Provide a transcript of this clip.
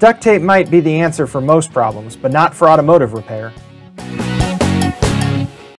Duct tape might be the answer for most problems, but not for automotive repair.